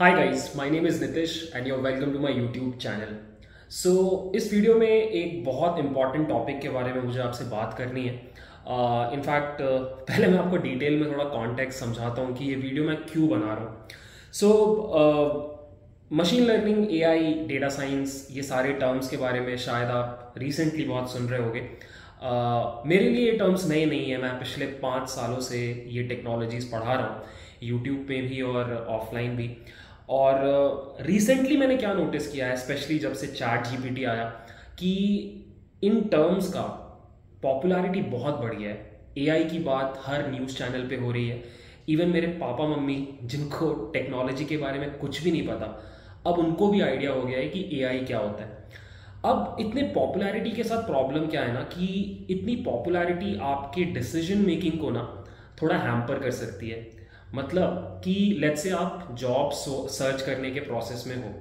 Hi guys my name is Nitish and you welcome to my YouTube channel so इस video में एक बहुत important topic के बारे में मुझे आपसे बात करनी है। इनफैक्ट uh, uh, पहले मैं आपको डिटेल में थोड़ा कॉन्टेक्ट समझाता हूँ कि ये वीडियो मैं क्यों बना रहा हूँ। So machine learning A I data science ये सारे टर्म्स के बारे में शायद आप रिसेंटली बहुत सुन रहे होगे। Uh, मेरे लिए ये टर्म्स नए नहीं है मैं पिछले पाँच सालों से ये टेक्नोलॉजीज़ पढ़ा रहा हूँ। यूट्यूब पे भी और ऑफलाइन भी। और रिसेंटली uh, मैंने क्या नोटिस किया है स्पेशली जब से चैट जीपीटी आया कि इन टर्म्स का पॉपुलैरिटी बहुत बढ़ी है। एआई की बात हर न्यूज़ चैनल पे हो रही है। इवन मेरे पापा मम्मी जिनको टेक्नोलॉजी के बारे में कुछ भी नहीं पता अब उनको भी आइडिया हो गया है कि एआई क्या होता है। अब इतने पॉपुलैरिटी के साथ प्रॉब्लम क्या है ना कि इतनी पॉपुलैरिटी आपके डिसीज़न मेकिंग को ना थोड़ा हैम्पर कर सकती है। मतलब कि लेट्स से आप जॉब सर्च करने के प्रोसेस में हो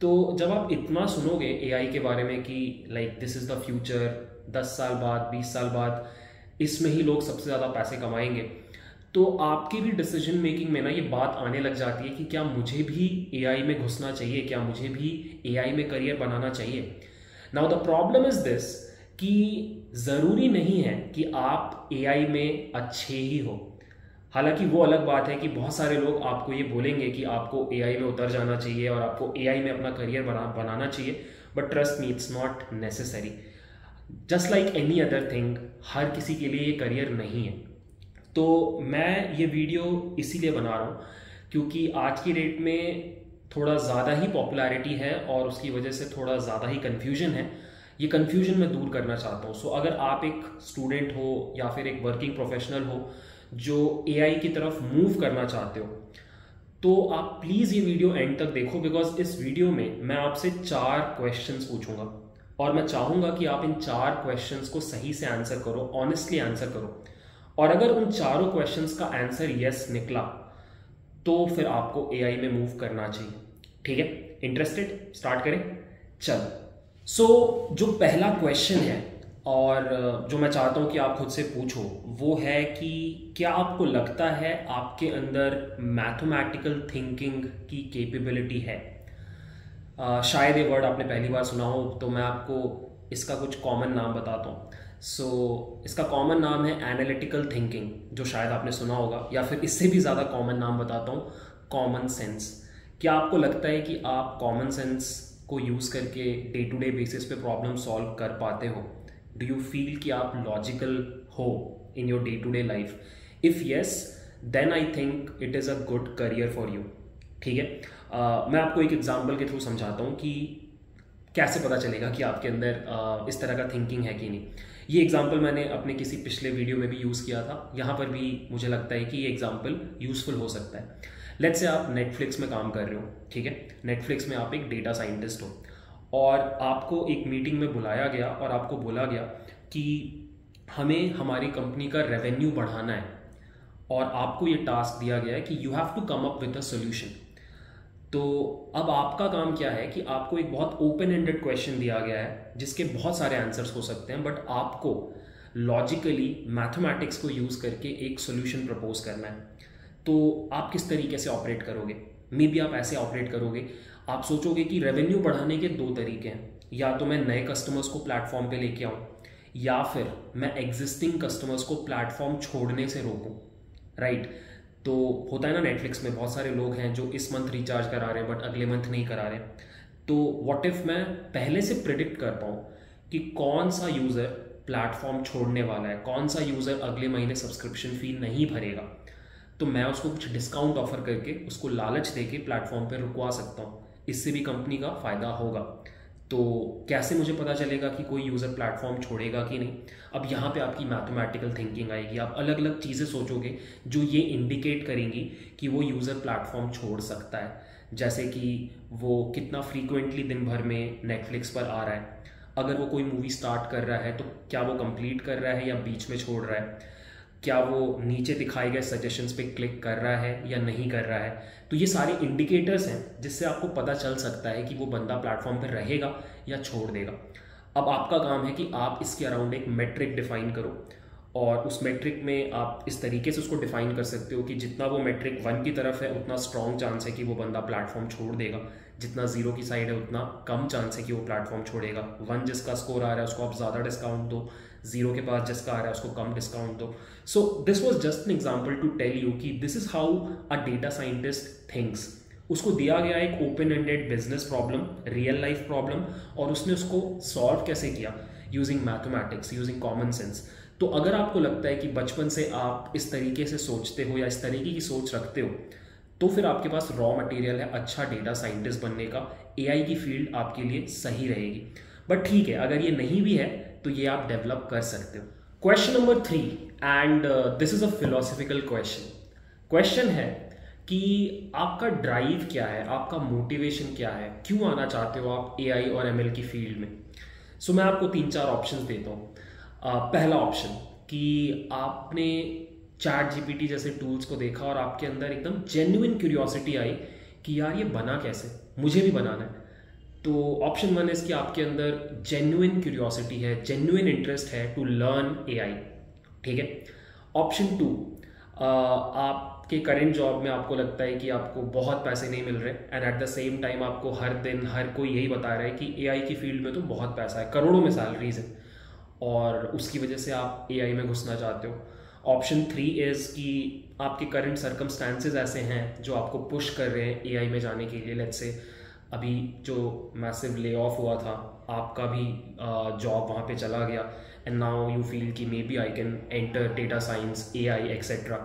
तो जब आप इतना सुनोगे एआई के बारे में कि like this is the future दस साल बाद, बीस साल बाद, इसमें ही लोग सबसे ज़्यादा पैसे कमाएँगे तो आपकी भी डिसीज़न मेकिंग में ना ये बात आने लग जाती है कि क्या मुझे भी एआई में घुसना चाहिए, क्या मुझे भी एआई में करियर बनाना चाहिए? Now the problem is this कि ज़रूरी नहीं है कि आप एआई में अच्छे ही हो। हालाँकि वो अलग बात है कि बहुत सारे लोग आपको ये बोलेंगे कि आपको एआई में उतर जाना चाहिए और आपको एआई में अपना करियर बना बनाना चाहिए but trust me it's not necessary just like any other thing हर किसी के लिए ये करियर नहीं है। तो मैं ये वीडियो इसीलिए बना रहा हूँ क्योंकि आज की डेट में थोड़ा ज़्यादा ही पॉपुलैरिटी है और उसकी वजह से थोड़ा ज़्यादा ही कन्फ्यूज़न है। ये कन्फ्यूज़न मैं दूर करना चाहता हूँ। सो so, अगर आप एक स्टूडेंट हो या फिर एक वर्किंग प्रोफेशनल हो जो एआई की तरफ़ मूव करना चाहते हो। तो आप प्लीज़ ये वीडियो एंड तक देखो बिकॉज़ इस वीडियो में मैं आपसे चार क्वेश्चंस पूछूँगा। और मैं चाहूँगा कि आप इन चार क्वेश्चंस को सही से आंसर करो ऑनेस्टली आंसर करो। और अगर उन चारों क्वेश्चंस का आंसर यस निकला तो फिर आपको एआई में मूव करना चाहिए। ठीक है? इंटरेस्टेड स्टार्ट करें। चलो। सो so, जो पहला क्वेश्चन है और जो मैं चाहता हूँ कि आप खुद से पूछो वो है कि क्या आपको लगता है आपके अंदर मैथमेटिकल थिंकिंग की कैपेबिलिटी है? आ, शायद ये वर्ड आपने पहली बार सुना हो तो मैं आपको इसका कुछ कॉमन नाम बताता हूँ। सो so, इसका कॉमन नाम है एनालिटिकल थिंकिंग जो शायद आपने सुना होगा या फिर इससे भी ज़्यादा कॉमन नाम बताता हूँ कॉमन सेंस क्या आपको लगता है कि आप कॉमन सेंस को यूज़ करके डे टू डे बेसिस पे प्रॉब्लम सॉल्व कर पाते हो? डू यू फील कि आप लॉजिकल हो in your day to day life if yes then I think it is a good career for you ठीक है? Uh, मैं आपको एक एग्ज़ाम्पल के थ्रू समझाता हूँ कि कैसे पता चलेगा कि आपके अंदर uh, इस तरह का थिंकिंग है कि नहीं। ये एग्ज़ाम्पल मैंने अपने किसी पिछले वीडियो में भी यूज़ किया था। यहाँ पर भी मुझे लगता है कि ये एग्ज़ाम्पल यूज़फुल हो सकता है। लेट से आप नेटफ्लिक्स में काम कर रहे हो ठीक है? नेटफ्लिक्स में आप एक डेटा साइंटिस्ट हो। और आपको एक मीटिंग में बुलाया गया और आपको बोला गया कि हमें हमारी कंपनी का रेवेन्यू बढ़ाना है और आपको ये टास्क दिया गया है कि you have to come up with a solution तो अब आपका काम क्या है कि आपको एक बहुत ओपन एंडेड क्वेश्चन दिया गया है, जिसके बहुत सारे आंसर्स हो सकते हैं बट आपको लॉजिकली मैथमेटिक्स को यूज़ करके एक सोल्यूशन प्रपोज करना है। तो आप किस तरीके से ऑपरेट करोगे? मे बी आप ऐसे ऑपरेट करोगे आप सोचोगे कि रेवेन्यू बढ़ाने के दो तरीके हैं। या तो मैं नए कस्टमर्स को प्लेटफॉर्म पे लेके आऊँ, या फिर मैं एग्जिस्टिंग कस्टमर्स को प्लेटफॉर्म छोड़ने से रोकूँ राइट तो होता है ना नेटफ्लिक्स में बहुत सारे लोग हैं जो इस मंथ रिचार्ज करा रहे हैं बट अगले मंथ नहीं करा रहे। तो वॉट इफ़ मैं पहले से प्रिडिक्ट कर पाऊँ कि कौन सा यूज़र प्लेटफॉर्म छोड़ने वाला है, कौन सा यूज़र अगले महीने सब्सक्रिप्शन फ़ी नहीं भरेगा? तो मैं उसको कुछ डिस्काउंट ऑफ़र करके, उसको लालच दे के प्लेटफॉर्म पर रुकवा सकता हूँ। इससे भी कंपनी का फ़ायदा होगा। तो कैसे मुझे पता चलेगा कि कोई यूज़र प्लेटफॉर्म छोड़ेगा कि नहीं? अब यहाँ पे आपकी मैथमेटिकल थिंकिंग आएगी। आप अलग अलग चीज़ें सोचोगे जो ये इंडिकेट करेंगी कि वो यूज़र प्लेटफॉर्म छोड़ सकता है। जैसे कि वो कितना फ्रीक्वेंटली दिन भर में नेटफ्लिक्स पर आ रहा है। अगर वो कोई मूवी स्टार्ट कर रहा है तो क्या वो कंप्लीट कर रहा है या बीच में छोड़ रहा है? क्या वो नीचे दिखाए गए सजेशंस पे क्लिक कर रहा है या नहीं कर रहा है? तो ये सारे इंडिकेटर्स हैं जिससे आपको पता चल सकता है कि वो बंदा प्लेटफॉर्म पर रहेगा या छोड़ देगा। अब आपका काम है कि आप इसके अराउंड एक मेट्रिक डिफाइन करो और उस मेट्रिक में आप इस तरीके से उसको डिफाइन कर सकते हो कि जितना वो मेट्रिक वन की तरफ़ है, उतना स्ट्रॉन्ग चांस है कि वो बंदा प्लेटफॉर्म छोड़ देगा। जितना ज़ीरो की साइड है, उतना कम चांस है कि वो प्लेटफॉर्म छोड़ेगा। वन जिसका स्कोर आ रहा है, उसको आप ज़्यादा डिस्काउंट दो। ज़ीरो के पास जिसका आ रहा है, उसको कम डिस्काउंट दो। So this was just an example to tell you कि this is how a data scientist things उसको दिया गया एक open ended business problem real life problem और उसने उसको सॉल्व कैसे किया? Using mathematics using common sense तो अगर आपको लगता है कि बचपन से आप इस तरीके से सोचते हो या इस तरीके की सोच रखते हो तो फिर आपके पास रॉ मटेरियल है अच्छा डेटा साइंटिस्ट बनने का। एआई की फ़ील्ड आपके लिए सही रहेगी। बट ठीक है, अगर ये नहीं भी है तो ये आप डेवलप कर सकते हो। Question number three and this is a philosophical question question है कि आपका ड्राइव क्या है? आपका मोटिवेशन क्या है? क्यों आना चाहते हो आप एआई और एमएल की फ़ील्ड में? सो so, मैं आपको तीन चार ऑप्शन देता हूँ। Uh, पहला ऑप्शन कि आपने चैट जीपीटी जैसे टूल्स को देखा और आपके अंदर एकदम जेन्युइन क्यूरियोसिटी आई कि यार ये बना कैसे? मुझे भी बनाना है। तो ऑप्शन वन इज़ कि आपके अंदर जेन्युइन क्यूरियोसिटी है जेन्युइन इंटरेस्ट है टू लर्न एआई ठीक है? ऑप्शन टू आपके करेंट जॉब में आपको लगता है कि आपको बहुत पैसे नहीं मिल रहे and at the same time आपको हर दिन हर कोई यही बता रहा है कि एआई की फ़ील्ड में तो बहुत पैसा है, करोड़ों में सैलरीज है, और उसकी वजह से आप एआई में घुसना चाहते हो। ऑप्शन थ्री इज़ कि आपके करंट सर्कमस्टांसेस ऐसे हैं जो आपको पुश कर रहे हैं एआई में जाने के लिए लेट्स से अभी जो मैसिव ले ऑफ़ हुआ था, आपका भी जॉब वहाँ पे चला गया एंड नाउ यू फील कि maybe I can enter data science A I etcetera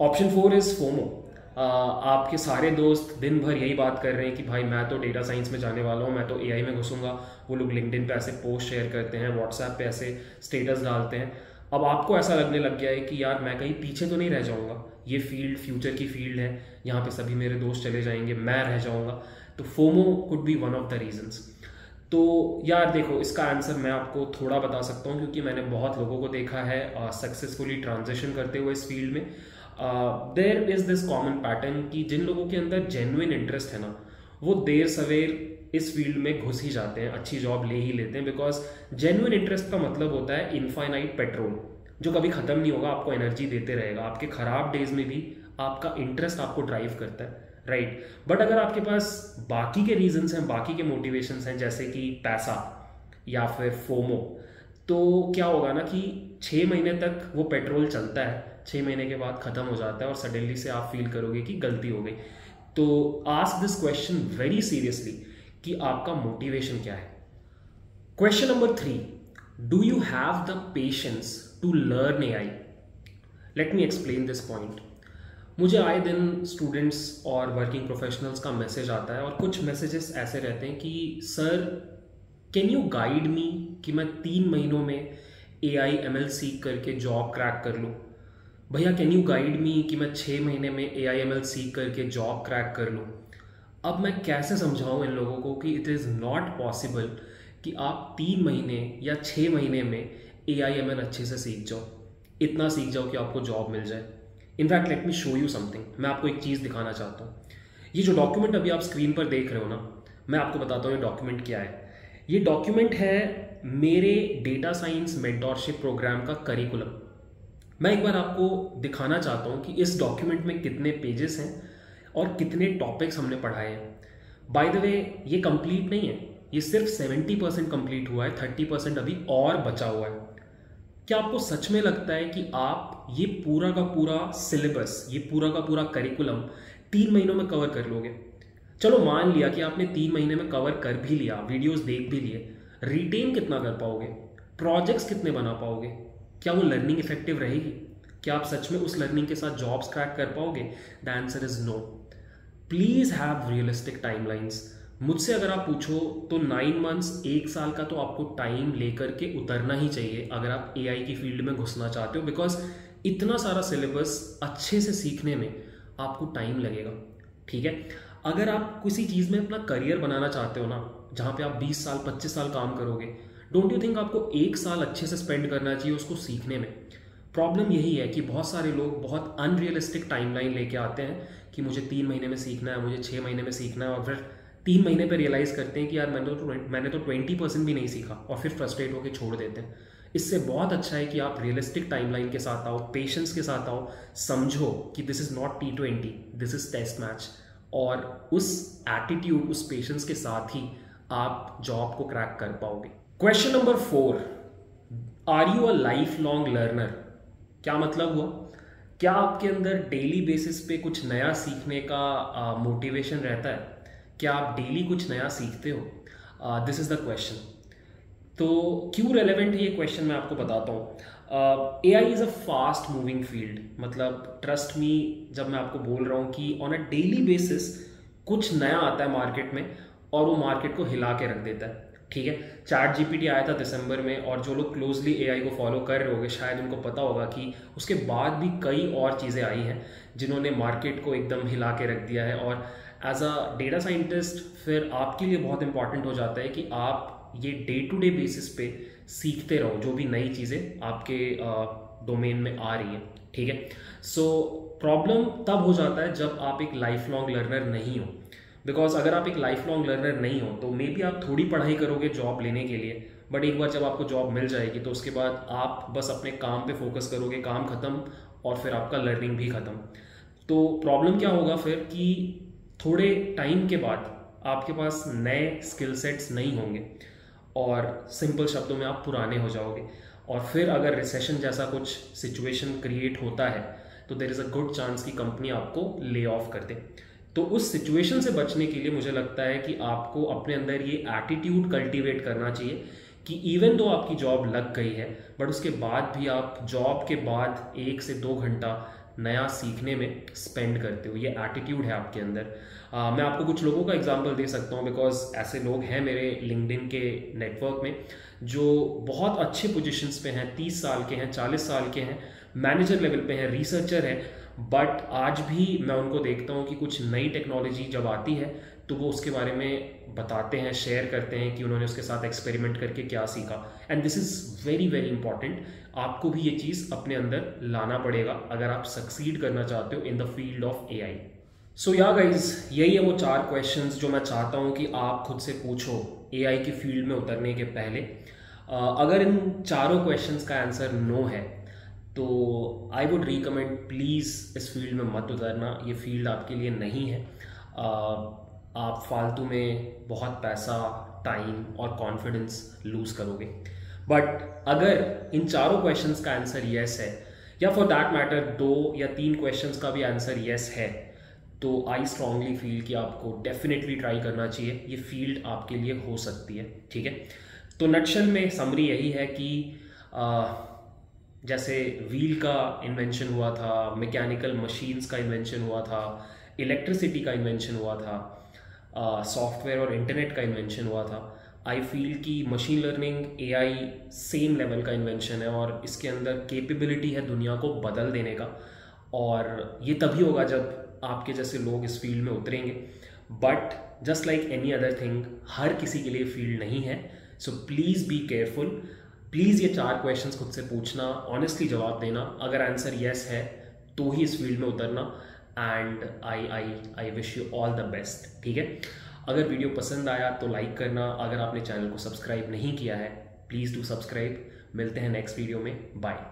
option four is FOMO आपके सारे दोस्त दिन भर यही बात कर रहे हैं कि भाई मैं तो डेटा साइंस में जाने वाला हूँ, मैं तो ए आई में घुसूँगा। वो लोग लिंकडिन पे ऐसे पोस्ट शेयर करते हैं व्हाट्सएप पे ऐसे स्टेटस डालते हैं। अब आपको ऐसा लगने लग गया है कि यार मैं कहीं पीछे तो नहीं रह जाऊँगा। ये फ़ील्ड फ्यूचर की फ़ील्ड है। यहाँ पे सभी मेरे दोस्त चले जाएँगे, मैं रह जाऊँगा। तो FOMO could be one of the reasons तो यार देखो इसका आंसर मैं आपको थोड़ा बता सकता हूँ क्योंकि मैंने बहुत लोगों को देखा है सक्सेसफुली uh, ट्रांजेक्शन करते हुए इस फ़ील्ड में। There is this common pattern कि जिन लोगों के अंदर जेन्युइन इंटरेस्ट है ना वो देर सवेर इस फ़ील्ड में घुस ही जाते हैं अच्छी जॉब ले ही लेते हैं बिकॉज़ जेन्युइन इंटरेस्ट का मतलब होता है इनफाइनाइट पेट्रोल जो कभी खत्म नहीं होगा आपको एनर्जी देते रहेगा आपके खराब डेज़ में भी आपका इंटरेस्ट आपको ड्राइव करता है। Right right? बट अगर आपके पास बाकी के रीजंस हैं, बाकी के मोटिवेशंस हैं, जैसे कि पैसा या फिर फोमो तो क्या होगा ना कि छः महीने तक वो पेट्रोल चलता है छः महीने के बाद ख़त्म हो जाता है और सडनली से आप फील करोगे कि गलती हो गई। तो ask this question very seriously कि आपका मोटिवेशन क्या है। Question number three do you have the patience to learn A I let me explain this point मुझे आए दिन स्टूडेंट्स और वर्किंग प्रोफेशनल्स का मैसेज आता है और कुछ मैसेजेस ऐसे रहते हैं कि sir can you guide me कि मैं तीन महीनों में ए आई एम एल सीख करके जॉब क्रैक कर लूँ? भैया कैन यू गाइड मी कि मैं छः महीने में ए आई एम एल सीख करके जॉब क्रैक कर लूँ? अब मैं कैसे समझाऊँ इन लोगों को कि इट इज़ नॉट पॉसिबल कि आप तीन महीने या छः महीने में ए आई एम एल अच्छे से सीख जाओ। इतना सीख जाओ कि आपको जॉब मिल जाए। In fact let me show you something मैं आपको एक चीज़ दिखाना चाहता हूँ। ये जो डॉक्यूमेंट अभी आप स्क्रीन पर देख रहे हो ना, मैं आपको बताता हूँ ये डॉक्यूमेंट क्या है। ये डॉक्यूमेंट है मेरे डेटा साइंस मेंटोरशिप प्रोग्राम का करिकुलम मैं एक बार आपको दिखाना चाहता हूँ कि इस डॉक्यूमेंट में कितने पेजेस हैं और कितने टॉपिक्स हमने पढ़ाए हैं। बाय द वे ये कंप्लीट नहीं है। ये सिर्फ़ सेवेंटी परसेंट कंप्लीट हुआ है थर्टी परसेंट अभी और बचा हुआ है। क्या आपको सच में लगता है कि आप ये पूरा का पूरा सिलेबस ये पूरा का पूरा करिकुलम तीन महीनों में कवर कर लोगे? चलो मान लिया कि आपने तीन महीने में कवर कर भी लिया वीडियोस देख भी लिए रिटेन कितना कर पाओगे? प्रोजेक्ट्स कितने बना पाओगे? क्या वो लर्निंग इफ़ेक्टिव रहेगी? क्या आप सच में उस लर्निंग के साथ जॉब्स क्रैक कर पाओगे? The answer is no please have realistic timelines मुझसे अगर आप पूछो तो नाइन मंथ्स एक साल का तो आपको टाइम लेकर के उतरना ही चाहिए, अगर आप एआई की फ़ील्ड में घुसना चाहते हो बिकॉज़ इतना सारा सिलेबस अच्छे से सीखने में आपको टाइम लगेगा, ठीक है? अगर आप किसी चीज़ में अपना करियर बनाना चाहते हो ना, जहाँ पे आप 20 साल 25 साल काम करोगे डोंट यू थिंक आपको एक साल अच्छे से स्पेंड करना चाहिए उसको सीखने में? प्रॉब्लम यही है कि बहुत सारे लोग बहुत अनरियलिस्टिक टाइमलाइन लेके आते हैं कि मुझे तीन महीने में सीखना है, मुझे छः महीने में सीखना है, और फिर तीन महीने पर रियलाइज़ करते हैं कि यार मैंने तो मैंने तो ट्वेंटी परसेंट भी नहीं सीखा और फिर फ्रस्ट्रेट होकर छोड़ देते हैं। इससे बहुत अच्छा है कि आप रियलिस्टिक टाइमलाइन के साथ आओ पेशेंस के साथ आओ, समझो कि this is not T twenty this is test match और उस एटीट्यूड उस पेशेंस के साथ ही आप जॉब को क्रैक कर पाओगे। Question number four are you a lifelong learner क्या मतलब हुआ? क्या आपके अंदर डेली बेसिस पे कुछ नया सीखने का मोटिवेशन रहता है? क्या आप डेली कुछ नया सीखते हो? दिस इज़ द क्वेश्चन तो क्यों रेलेवेंट है ये क्वेश्चन मैं आपको बताता हूँ? A I is a fast moving field मतलब ट्रस्ट मी जब मैं आपको बोल रहा हूँ कि ऑन अ डेली बेसिस कुछ नया आता है मार्केट में और वो मार्केट को हिला के रख देता है, ठीक है? चैट जीपीटी आया था दिसंबर में और जो लोग क्लोजली एआई को फॉलो कर रहे होंगे, शायद उनको पता होगा कि उसके बाद भी कई और चीज़ें आई हैं जिन्होंने मार्केट को एकदम हिला के रख दिया है और एज अ डेटा साइंटिस्ट फिर आपके लिए बहुत इंपॉर्टेंट हो जाता है कि आप ये डे टू डे बेसिस पे सीखते रहो, जो भी नई चीज़ें आपके डोमेन में आ रही हैं। ठीक है? सो प्रॉब्लम तब हो जाता है जब आप एक लाइफ लॉन्ग लर्नर नहीं हो। बिकॉज़ अगर आप एक लाइफ लॉन्ग लर्नर नहीं हो तो मे बी आप थोड़ी पढ़ाई करोगे जॉब लेने के लिए बट एक बार जब आपको जॉब मिल जाएगी तो उसके बाद आप बस अपने काम पे फोकस करोगे, काम ख़त्म, और फिर आपका लर्निंग भी ख़त्म। तो प्रॉब्लम क्या होगा फिर कि थोड़े टाइम के बाद आपके पास नए स्किल सेट्स नहीं होंगे और सिंपल शब्दों में आप पुराने हो जाओगे। और फिर अगर रिसेशन जैसा कुछ सिचुएशन क्रिएट होता है तो there is a good chance कि कंपनी आपको ले ऑफ़ कर दे। तो उस सिचुएशन से बचने के लिए मुझे लगता है कि आपको अपने अंदर ये एटीट्यूड कल्टीवेट करना चाहिए कि इवन दो आपकी जॉब लग गई है बट उसके बाद भी आप जॉब के बाद एक से दो घंटा नया सीखने में स्पेंड करते हो ये एटीट्यूड है आपके अंदर। आ, मैं आपको कुछ लोगों का एग्जांपल दे सकता हूँ बिकॉज़ ऐसे लोग हैं मेरे लिंकडिन के नेटवर्क में जो बहुत अच्छे पोजिशन पे हैं तीस साल के हैं चालीस साल के हैं मैनेजर लेवल पे हैं रिसर्चर हैं। बट आज भी मैं उनको देखता हूँ कि कुछ नई टेक्नोलॉजी जब आती है तो वो उसके बारे में बताते हैं शेयर करते हैं कि उन्होंने उसके साथ एक्सपेरिमेंट करके क्या सीखा। And this is very very important आपको भी ये चीज़ अपने अंदर लाना पड़ेगा अगर आप सक्सीड करना चाहते हो in the field of A I so yeah guys यही है वो चार क्वेश्चंस जो मैं चाहता हूँ कि आप खुद से पूछो ए आई की फ़ील्ड में उतरने के पहले। अगर इन चारों क्वेश्चंस का आंसर नो है तो आई वुड रिकमेंड प्लीज़ इस फ़ील्ड में मत उतरना। ये फ़ील्ड आपके लिए नहीं है। आप फालतू में बहुत पैसा टाइम और कॉन्फिडेंस लूज करोगे। बट अगर इन चारों क्वेश्चंस का आंसर यस है या फॉर दैट मैटर दो या तीन क्वेश्चंस का भी आंसर यस है तो आई स्ट्रांगली फील कि आपको डेफिनेटली ट्राई करना चाहिए। ये फ़ील्ड आपके लिए हो सकती है। ठीक है? तो नक्शल में समरी यही है कि आ, जैसे व्हील का इन्वेंशन हुआ था मैकेनिकल मशीन्स का इन्वेंशन हुआ था इलेक्ट्रिसिटी का इन्वेंशन हुआ था सॉफ्टवेयर और इंटरनेट का इन्वेंशन हुआ था। आई फील कि machine learning A I same level का इन्वेंशन है और इसके अंदर केपेबिलिटी है दुनिया को बदल देने का। और ये तभी होगा जब आपके जैसे लोग इस फ़ील्ड में उतरेंगे। But just like any other thing हर किसी के लिए फ़ील्ड नहीं है। So please be careful please ये चार क्वेश्चन खुद से पूछना ऑनेस्टली जवाब देना। अगर आंसर येस है तो ही इस फ़ील्ड में उतरना। And I I I wish you all the best ठीक है? अगर वीडियो पसंद आया तो लाइक करना। अगर आपने चैनल को सब्सक्राइब नहीं किया है प्लीज़ डू सब्सक्राइब मिलते हैं नेक्स्ट वीडियो में। बाय